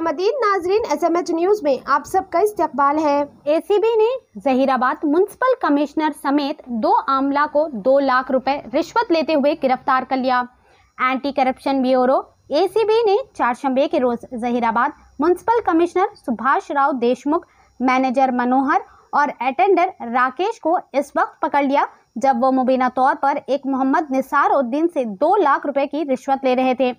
खुशामदीन नाजरीन H news में आप सबका इस्तकबाल है। एसीबी ने जहीराबाद म्युनिसिपल कमिश्नर समेत दो आमला को दो लाख रुपए रिश्वत लेते हुए गिरफ़्तार कर लिया। एंटी करप्शन ब्यूरो एसीबी ने चारशंबे के रोज Zaheerabad municipal commissioner Subhash Rao Deshmukh, manager Manohar और अटेंडर राकेश को इस वक्त पकड़ लिया, जब वो मुबीना तौर पर एक मोहम्मद निसार उद्दीन से दो लाख रुपए की रिश्वत ले रहे थे।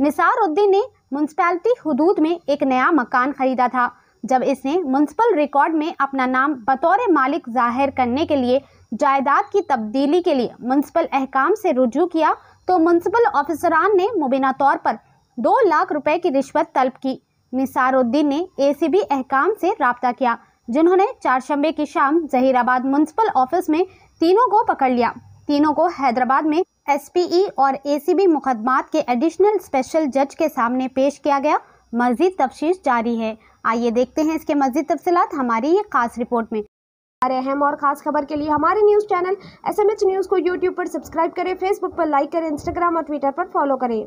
निसार उद्दीन ने म्यूनसिपैलिटी हदूद में एक नया मकान खरीदा था, जब इसने म्यूनसिपल रिकॉर्ड में अपना नाम बतौर मालिक ज़ाहिर करने के लिए जायदाद की तब्दीली के लिए म्यूनसिपल अहकाम से रुजू किया तो म्यूनसिपल ऑफिसरान ने मुबीना तौर पर दो लाख रुपए की रिश्वत तलब की। निसारुद्दीन ने एसीबी अहकाम से रबता किया, जिन्होंने चारशंबे की शाम जहीराबाद म्यूनसिपल ऑफ़िस में तीनों को पकड़ लिया। तीनों को हैदराबाद में एसपीई और एसीबी मुकदमात के एडिशनल स्पेशल जज के सामने पेश किया गया मजीद तफ्तीश जारी है आइए देखते हैं इसके मजीद तफसीत हमारी ये खास रिपोर्ट में हमारे अहम और खास खबर के लिए हमारे news channel S M H news को यूट्यूब पर सब्सक्राइब करें फेसबुक पर लाइक करें इंस्टाग्राम और ट्विटर पर फॉलो करें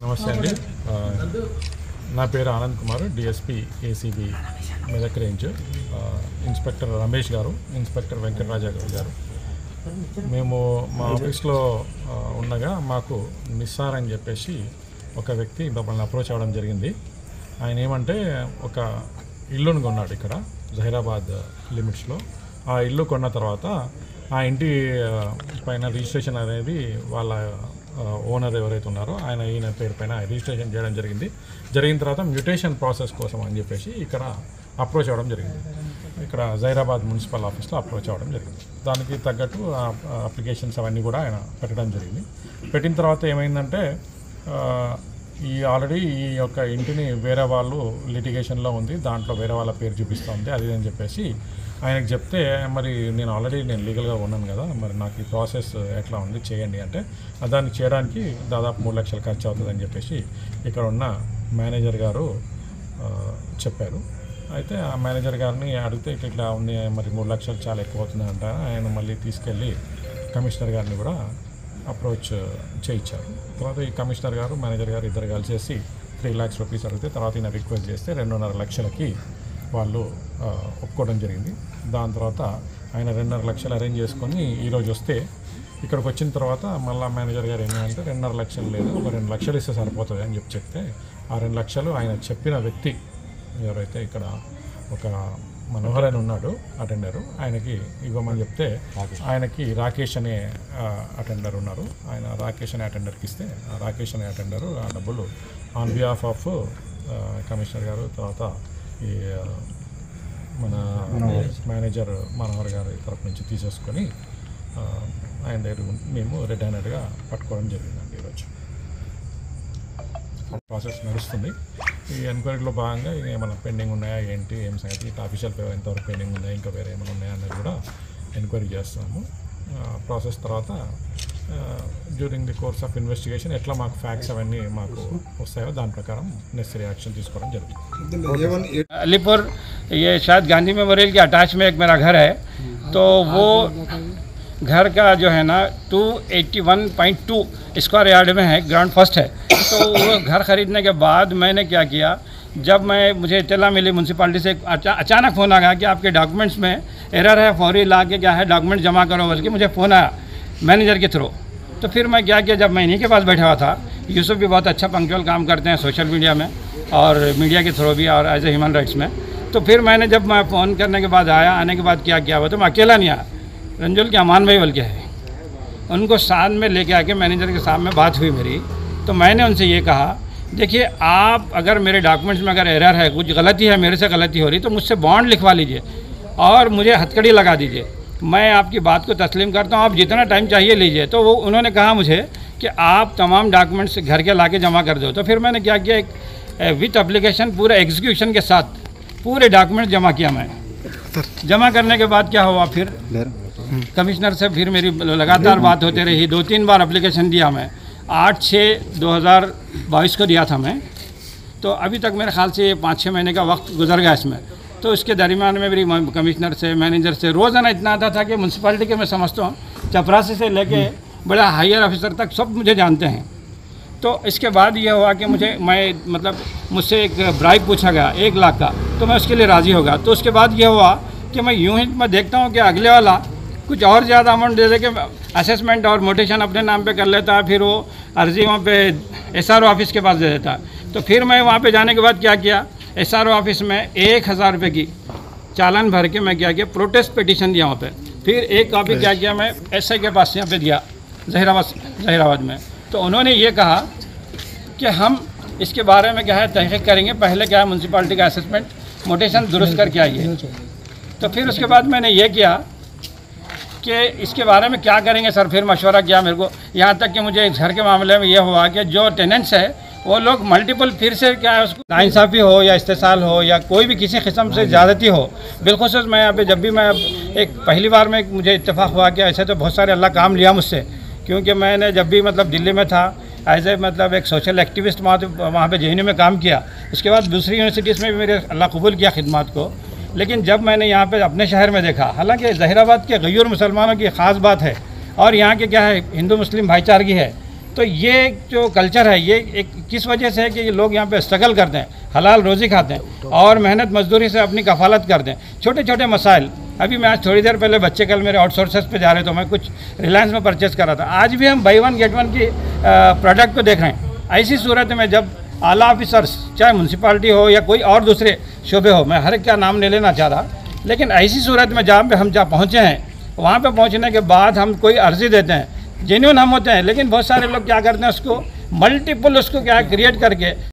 నమస్తే అండి ఆ, నా పేరు Anand Kumar DSP ACB Medak range ఆ, ఇన్స్పెక్టర్ రమేష్ గారు ఇన్స్పెక్టర్ వెంకటరాజా గారు మేము మా ఆఫీస్లో ఉండగా మాకు నిస్సార్ అని చెప్పేసి ఒక వ్యక్తి మమ్మల్ని అప్రోచ్ అవ్వడం జరిగింది. ఆయన ఏమంటే ఒక ఇల్లును కొన్నాడు ఇక్కడ జహీరాబాద్ లిమిట్స్లో. ఆ ఇల్లు కొన్న తర్వాత ఆ ఇంటి పైన రిజిస్ట్రేషన్ అనేది వాళ్ళ ఓనర్ ఎవరైతే ఉన్నారో ఆయన ఈయన పేరు పైన రిజిస్ట్రేషన్ చేయడం జరిగింది. జరిగిన తర్వాత మ్యూటేషన్ ప్రాసెస్ కోసం అని చెప్పేసి ఇక్కడ అప్రోచ్ అవ్వడం జరిగింది. ఇక్కడ జైరాబాద్ మున్సిపల్ ఆఫీస్లో అప్రోచ్ అవ్వడం జరిగింది. దానికి తగ్గట్టు అప్లికేషన్స్ అవన్నీ కూడా ఆయన పెట్టడం జరిగింది. పెట్టిన తర్వాత ఏమైందంటే ఈ ఆల్రెడీ ఈ యొక్క ఇంటిని వేరే వాళ్ళు లిటిగేషన్లో ఉంది దాంట్లో వేరే వాళ్ళ పేరు చూపిస్తుంది అది అని చెప్పేసి ఆయనకు చెప్తే మరి నేను ఆల్రెడీ నేను లీగల్గా ఉన్నాను కదా మరి నాకు ఈ ప్రాసెస్ ఎట్లా ఉంది చేయండి. అంటే దాన్ని చేయడానికి దాదాపు మూడు లక్షలు ఖర్చు అవుతుందని చెప్పేసి ఇక్కడ ఉన్న మేనేజర్ గారు చెప్పారు. అయితే ఆ మేనేజర్ గారిని అడిగితే ఇట్లా ఇట్లా ఉంది మరి మూడు లక్షలు చాలా ఎక్కువ అవుతుంది అంట. ఆయన మళ్ళీ తీసుకెళ్ళి కమిషనర్ గారిని కూడా అప్రోచ్ చేయించారు. తర్వాత ఈ కమిషనర్ గారు మేనేజర్ గారు ఇద్దరు కలిసేసి త్రీ ల్యాక్స్ రూపీస్ అడిగితే తర్వాత ఈయన రిక్వెస్ట్ చేస్తే రెండున్నర లక్షలకి వాళ్ళు ఒప్పుకోవడం జరిగింది. దాని తర్వాత ఆయన రెండున్నర లక్షలు అరేంజ్ చేసుకొని ఈరోజు వస్తే ఇక్కడికి వచ్చిన తర్వాత మళ్ళీ మేనేజర్ గారు ఏమంటే రెండున్నర లక్షలు లేదు ఒక రెండు లక్షలు ఇస్తే సరిపోతుంది అని చెప్పి చెప్తే ఆ రెండు లక్షలు ఆయన చెప్పిన వ్యక్తి ఎవరైతే ఇక్కడ ఒక మనోహర్ అని ఉన్నాడు అటెండరు ఆయనకి ఇవ్వమని చెప్తే ఆయనకి రాకేష్ అనే అటెండర్ ఉన్నారు. ఆయన రాకేష్ అనే అటెండర్కి ఇస్తే ఆ రాకేష్ అనే అటెండరు ఆ డబ్బులు ఆన్ బిహాఫ్ ఆఫ్ కమిషనర్ గారు తర్వాత ఈ మన మేనేజర్. మనోహర్ గారి తరపు నుంచి తీసేసుకొని ఆయన దగ్గర మేము రెడ్ హ్యాండెడ్గా పట్టుకోవడం జరిగిందండి ఈరోజు ప్రాసెస్ నడుస్తుంది ఈ ఎంక్వైరీలో భాగంగా ఇది ఏమైనా పెండింగ్ ఉన్నాయా ఏంటి ఏం సంగతి ఇట్లా అఫీషియల్ పేపర్ ఎంతవరకు పెండింగ్ ఉన్నాయా ఇంకా వేరే ఏమైనా ఉన్నాయా అనేది కూడా ఎంక్వైరీ చేస్తాము ప్రాసెస్ తర్వాత during the course of investigation ఎట్లా మాకు ఫ్యాక్ట్స్ అవన్నీ మాకు వస్తాయో దాని ప్రకారం నెసరీ యాక్షన్ తీసుకోవడం జరుగుతుంది अलीपुर ये शायद गांधी मेमोरियल के अटैच में एक मेरा घर है तो वो घर का जो है ना 281.2 स्क्वायर यार्ड में है ग्राउंड फ़र्स्ट है। तो वो घर ख़रीदने के बाद मैंने क्या किया जब मैं मुझे इतला मिली म्यूनसिपाली से अचा, अचानक फ़ोन आ गया कि आपके डॉक्यूमेंट्स में एरर है फौरी ला के क्या है डॉक्यूमेंट जमा करो बोल के मुझे फ़ोन आया मैनेजर के थ्रू तो फिर मैं क्या किया जब मैं इन्हीं के पास बैठा हुआ था यूसुफ भी बहुत अच्छा पंक्चुअल काम करते हैं सोशल मीडिया में और मीडिया के थ्रू भी और एज ए ह्यूमन राइट्स में। तो फिर मैंने जब मैं फ़ोन करने के बाद आया आने के बाद क्या किया हुआ तो मैं अकेला नहीं आया। रंजुल के अमान भाई बल्कि है। उनको साथ में लेके आके मैनेजर के साथ में बात हुई मेरी। तो मैंने उनसे ये कहा देखिए आप अगर मेरे डॉक्यूमेंट्स में अगर एरर है कुछ गलती है मेरे से गलती हो रही तो मुझसे बॉन्ड लिखवा लीजिए और मुझे हथकड़ी लगा दीजिए। मैं आपकी बात को तस्लीम करता हूँ आप जितना टाइम चाहिए लीजिए। तो वो उन्होंने कहा मुझे कि आप तमाम डॉक्यूमेंट्स घर के ला के जमा कर दो। तो फिर मैंने क्या किया एक विथ एप्लीकेशन पूरे एग्जीक्यूशन के साथ पूरे डॉक्यूमेंट जमा किया मैं। जमा करने के बाद क्या हुआ फिर? कमिश्नर से फिर मेरी लगातार बात होते रही। दो तीन बार अप्लीकेशन दिया मैं। आठ छः दो हज़ार बाईस को दिया था मैं। तो अभी तक मेरे ख्याल से पाँच छः महीने का वक्त गुजर गया इसमें। तो इसके दरमियान में मेरी कमिश्नर से, मैनेजर से रोज़ाना इतना आता था कि म्यूनसिपालिटी के मैं समझता हूँ, चपरासी से लेके बड़ा हायर ऑफिसर तक सब मुझे जानते हैं। तो इसके बाद यह हुआ कि मुझे, मैं मतलब मुझसे एक ब्राइब पूछा गया, एक लाख का। तो मैं उसके लिए राज़ी होगा तो उसके बाद यह हुआ कि मैं यूँ ही मैं देखता हूँ कि अगले वाला कुछ और ज़्यादा अमाउंट दे दे के असेसमेंट और मोटेशन अपने नाम पे कर लेता फिर वो अर्जी वहाँ पे एस ऑफ़िस के पास दे देता। तो फिर मैं वहाँ पे जाने के बाद क्या किया एस ऑफ़िस में एक हज़ार रुपये की चालान भर के मैं क्या किया प्रोटेस्ट पिटीशन दिया वहाँ पे। फिर एक कॉपी क्या किया मैं एस के पास यहाँ पर दिया जहराबाद जहराबाद में। तो उन्होंने ये कहा कि हम इसके बारे में क्या है तहकीक करेंगे। पहले क्या है म्यूनसिपाली का असेसमेंट मोटेशन दुरुस्त करके आइए। तो फिर उसके बाद मैंने ये किया कि इसके बारे में क्या करेंगे सर? फिर मशवरा किया मेरे को। यहाँ तक कि मुझे घर के मामले में ये हुआ कि जो टेनेंट्स है, वो लोग मल्टीपल फिर से क्या है उसको नाइंसाफ़ी हो या इस्तेसाल हो या कोई भी किसी किस्म से ज़्यादती हो बिलखसूस मैं यहाँ पे जब भी मैं एक पहली बार में मुझे इतफ़ाक़ हुआ कि ऐसे तो बहुत सारे अल्लाह काम लिया मुझसे, क्योंकि मैंने जब भी मतलब दिल्ली में था एज ए मतलब एक सोशल एक्टिविस्ट वहाँ वहाँ पे जे में काम किया। उसके बाद दूसरी यूनिवर्सिटीज़ में भी मेरे अल्लाह कबूल किया खिदमत को। लेकिन जब मैंने यहाँ पे अपने शहर में देखा, हालाँकि जहराबाद के गयूर मुसलमानों की ख़ास बात है और यहाँ के क्या है, हिंदू मुस्लिम भाईचारगी है तो ये जो कल्चर है, ये एक किस वजह से है कि ये लोग यहाँ पे स्ट्रगल करते हैं हलाल रोज़ी खाते हैं और मेहनत मजदूरी से अपनी कफालत करते हैं छोटे छोटे मसाइल, अभी मैं आज थोड़ी देर पहले बच्चे कल मेरे आउटसोर्सेस पे जा रहे तो मैं कुछ रिलायंस में परचेस कर रहा था। आज भी हम बाई वन गेट वन की प्रोडक्ट को देख रहे हैं। ऐसी सूरत में जब आला ऑफिसर्स चाहे म्यूनसिपाली हो या कोई और दूसरे शोबे हो। मैं हर एक का नाम नहीं लेना चाह रहा। लेकिन ऐसी सूरत में जहाँ पे हम जहाँ पहुँचे हैं, वहाँ पे पहुँचने के बाद हम कोई अर्जी देते हैं। जेन्यून हम होते हैं, लेकिन बहुत सारे लोग क्या करते हैं उसको मल्टीपल उसको क्या क्रिएट करके